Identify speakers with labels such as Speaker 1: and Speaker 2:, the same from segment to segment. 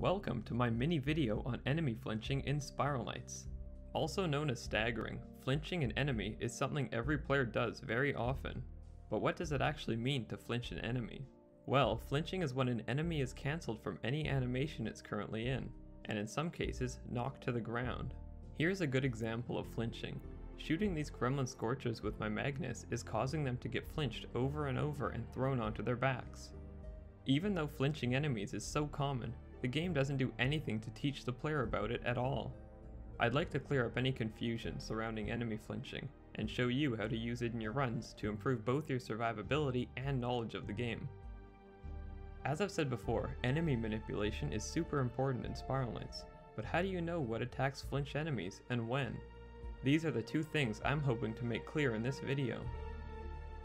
Speaker 1: Welcome to my mini video on enemy flinching in Spiral Knights. Also known as staggering, flinching an enemy is something every player does very often. But what does it actually mean to flinch an enemy? Well, flinching is when an enemy is cancelled from any animation it's currently in, and in some cases, knocked to the ground. Here's a good example of flinching. Shooting these Gremlin Scorchers with my Magnus is causing them to get flinched over and over and thrown onto their backs. Even though flinching enemies is so common, the game doesn't do anything to teach the player about it at all. I'd like to clear up any confusion surrounding enemy flinching, and show you how to use it in your runs to improve both your survivability and knowledge of the game. As I've said before, enemy manipulation is super important in Spiral Knights, but how do you know what attacks flinch enemies and when? These are the two things I'm hoping to make clear in this video.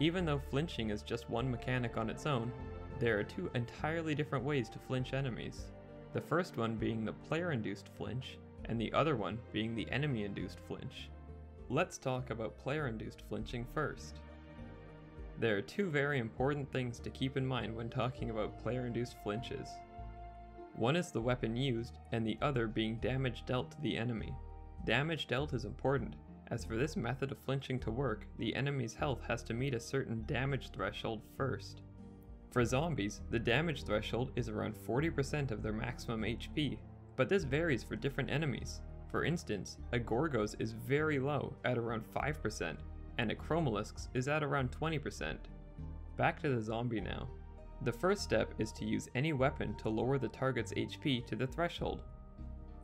Speaker 1: Even though flinching is just one mechanic on its own, there are two entirely different ways to flinch enemies the first one being the player-induced flinch, and the other one being the enemy-induced flinch. Let's talk about player-induced flinching first. There are two very important things to keep in mind when talking about player-induced flinches. One is the weapon used, and the other being damage dealt to the enemy. Damage dealt is important, as for this method of flinching to work, the enemy's health has to meet a certain damage threshold first. For zombies, the damage threshold is around 40% of their maximum HP, but this varies for different enemies. For instance, a Gorgos is very low at around 5%, and a Chromalisks is at around 20%. Back to the zombie now. The first step is to use any weapon to lower the target's HP to the threshold.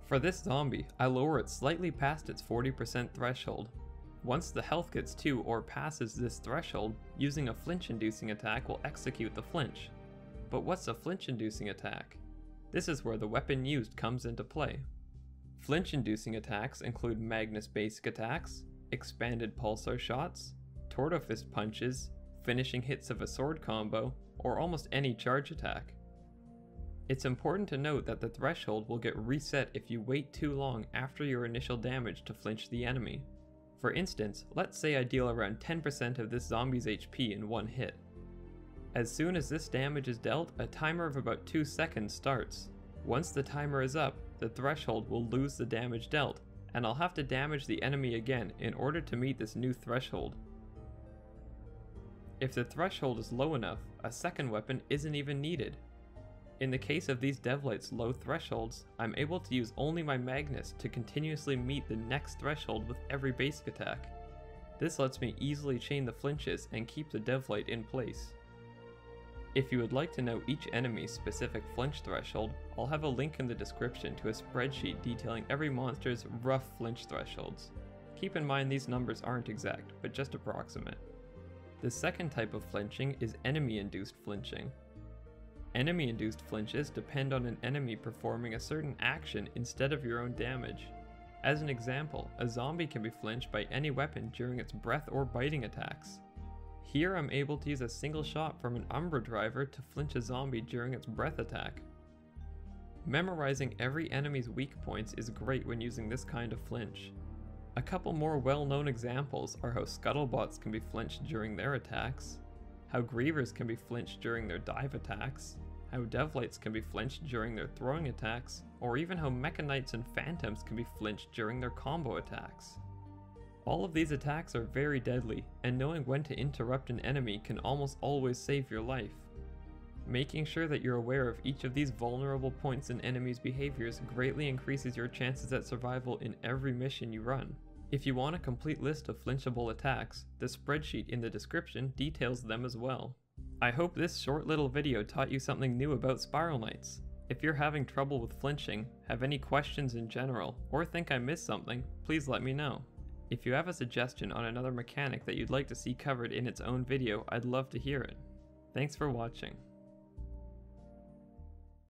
Speaker 1: For this zombie, I lower it slightly past its 40% threshold, once the health gets to or passes this threshold, using a flinch-inducing attack will execute the flinch. But what's a flinch-inducing attack? This is where the weapon used comes into play. Flinch-inducing attacks include Magnus basic attacks, expanded pulsar shots, Tortofist punches, finishing hits of a sword combo, or almost any charge attack. It's important to note that the threshold will get reset if you wait too long after your initial damage to flinch the enemy. For instance, let's say I deal around 10% of this zombie's HP in one hit. As soon as this damage is dealt, a timer of about 2 seconds starts. Once the timer is up, the threshold will lose the damage dealt, and I'll have to damage the enemy again in order to meet this new threshold. If the threshold is low enough, a second weapon isn't even needed, in the case of these Devilite's low thresholds, I'm able to use only my Magnus to continuously meet the next threshold with every basic attack. This lets me easily chain the flinches and keep the Devlight in place. If you would like to know each enemy's specific flinch threshold, I'll have a link in the description to a spreadsheet detailing every monster's rough flinch thresholds. Keep in mind these numbers aren't exact, but just approximate. The second type of flinching is enemy-induced flinching, Enemy-induced flinches depend on an enemy performing a certain action instead of your own damage. As an example, a zombie can be flinched by any weapon during its breath or biting attacks. Here I'm able to use a single shot from an Umbra driver to flinch a zombie during its breath attack. Memorizing every enemy's weak points is great when using this kind of flinch. A couple more well-known examples are how Scuttlebots can be flinched during their attacks, how Greavers can be flinched during their dive attacks, how Devilites can be flinched during their throwing attacks, or even how Mecha Knights and Phantoms can be flinched during their combo attacks. All of these attacks are very deadly, and knowing when to interrupt an enemy can almost always save your life. Making sure that you're aware of each of these vulnerable points in enemies' behaviors greatly increases your chances at survival in every mission you run. If you want a complete list of flinchable attacks, the spreadsheet in the description details them as well. I hope this short little video taught you something new about Spiral Knights. If you're having trouble with flinching, have any questions in general, or think I missed something, please let me know. If you have a suggestion on another mechanic that you'd like to see covered in its own video, I'd love to hear it. Thanks for watching.